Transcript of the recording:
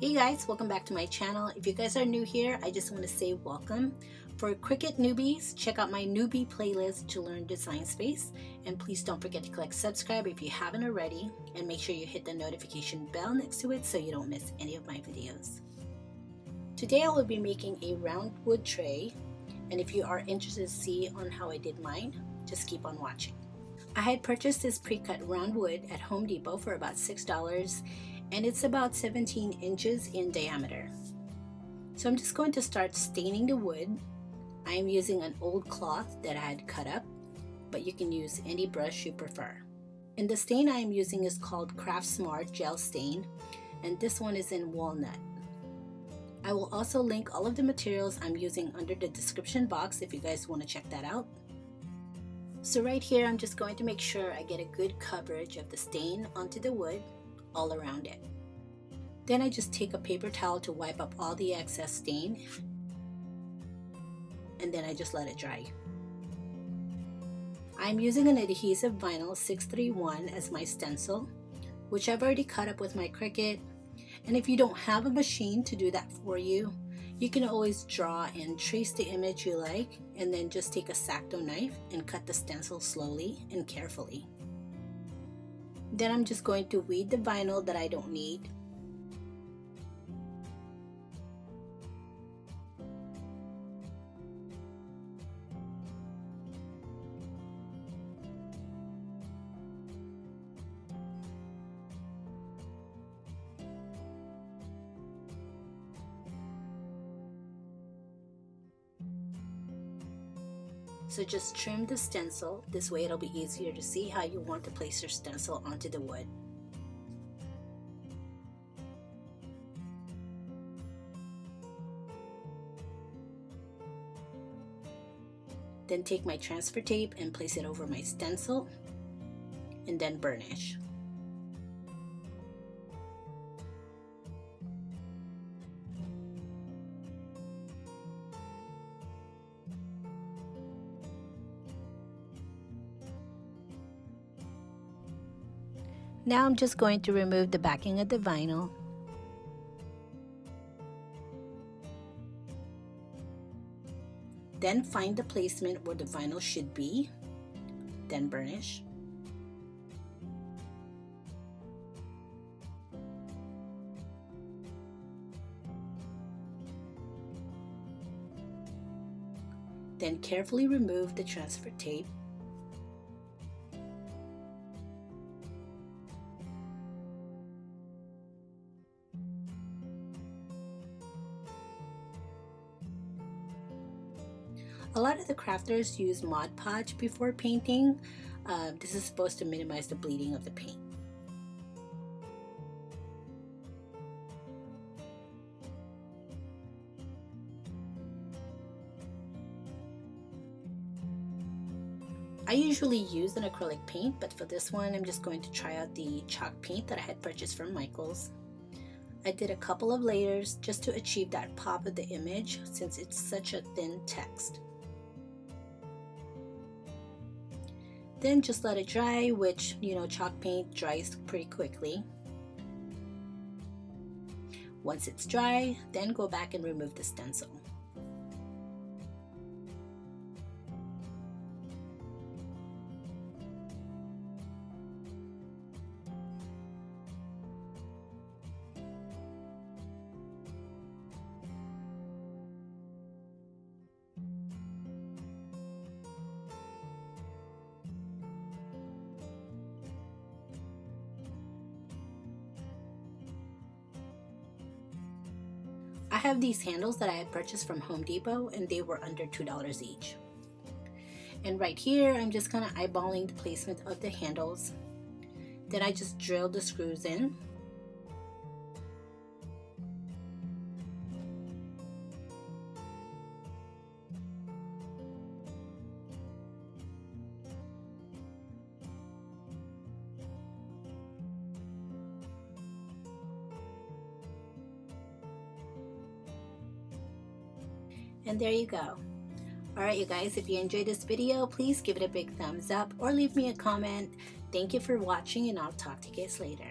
Hey guys, welcome back to my channel. If you guys are new here, I just want to say welcome. For Cricut newbies, check out my newbie playlist to learn Design Space. And please don't forget to click subscribe if you haven't already. And make sure you hit the notification bell next to it so you don't miss any of my videos. Today I will be making a round wood tray. And if you are interested to see on how I did mine, just keep on watching. I had purchased this pre-cut round wood at Home Depot for about $6 and it's about 17 inches in diameter. So I'm just going to start staining the wood. I am using an old cloth that I had cut up, but you can use any brush you prefer. And the stain I am using is called Craft Smart Gel Stain, and this one is in walnut. I will also link all of the materials I'm using under the description box if you guys want to check that out. So right here, I'm just going to make sure I get a good coverage of the stain onto the wood all around it. Then I just take a paper towel to wipe up all the excess stain and then I just let it dry. I'm using an adhesive vinyl 631 as my stencil, which I've already cut up with my Cricut. And if you don't have a machine to do that for you, you can always draw and trace the image you like and then just take a X-Acto knife and cut the stencil slowly and carefully. Then I'm just going to weed the vinyl that I don't need. So just trim the stencil, this way it'll be easier to see how you want to place your stencil onto the wood. Then take my transfer tape and place it over my stencil and then burnish. Now I'm just going to remove the backing of the vinyl. Then find the placement where the vinyl should be, then burnish. Then carefully remove the transfer tape A lot of the crafters use Mod Podge before painting. Uh, this is supposed to minimize the bleeding of the paint. I usually use an acrylic paint, but for this one, I'm just going to try out the chalk paint that I had purchased from Michaels. I did a couple of layers just to achieve that pop of the image since it's such a thin text. Then just let it dry, which, you know, chalk paint dries pretty quickly. Once it's dry, then go back and remove the stencil. I have these handles that I had purchased from Home Depot and they were under $2 each. And right here, I'm just kind of eyeballing the placement of the handles. Then I just drill the screws in And there you go. Alright you guys, if you enjoyed this video, please give it a big thumbs up or leave me a comment. Thank you for watching and I'll talk to you guys later.